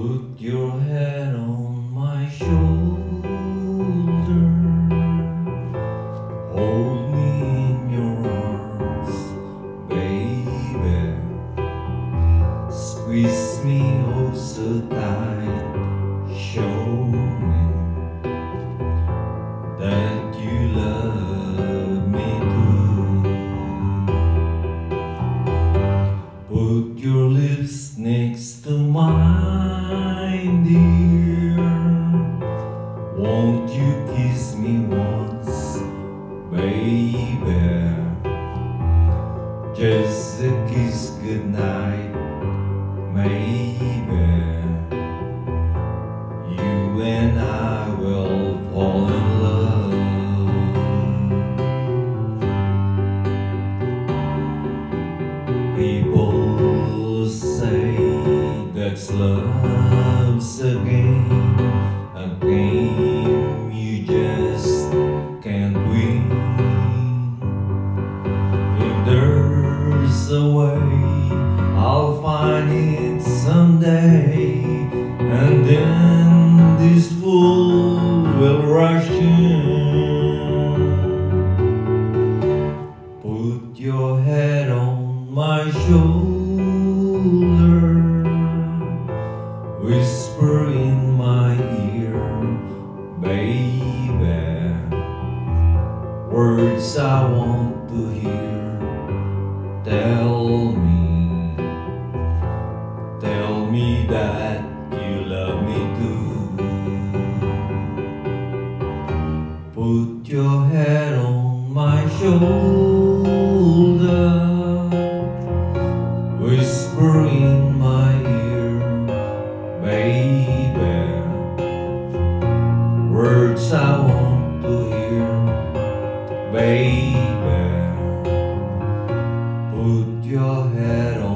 Put your head on my shoulder. Hold me in your arms, baby. Squeeze me oh so tight. Show me that you love me too. Put your lips next to kiss me once, baby? Just a kiss goodnight, maybe. You and I will fall in love. People say that's love's there's a way, I'll find it someday, and then this fool will rush in. Put your head on my shoulder, whisper in my ear, baby, words I want to hear. Tell me, tell me that you love me too. Put your head on my shoulder, whisper in my ear, baby. Words I want to hear, baby. quiero